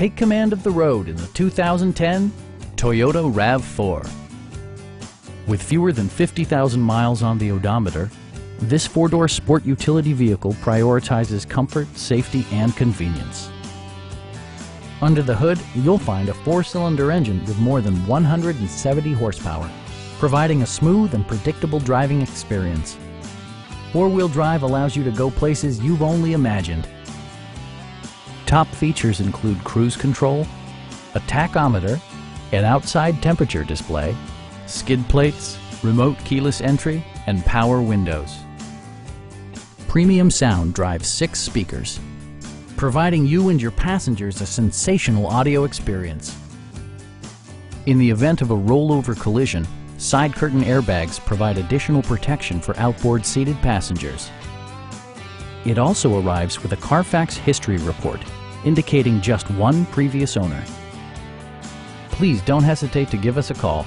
Take command of the road in the 2010 Toyota RAV4. With fewer than 50,000 miles on the odometer, this four-door sport utility vehicle prioritizes comfort, safety, and convenience. Under the hood, you'll find a four-cylinder engine with more than 170 horsepower, providing a smooth and predictable driving experience. Four-wheel drive allows you to go places you've only imagined. Top features include cruise control, a tachometer, an outside temperature display, skid plates, remote keyless entry, and power windows. Premium sound drives six speakers, providing you and your passengers a sensational audio experience. In the event of a rollover collision, side curtain airbags provide additional protection for outboard seated passengers. It also arrives with a Carfax history report indicating just one previous owner. Please don't hesitate to give us a call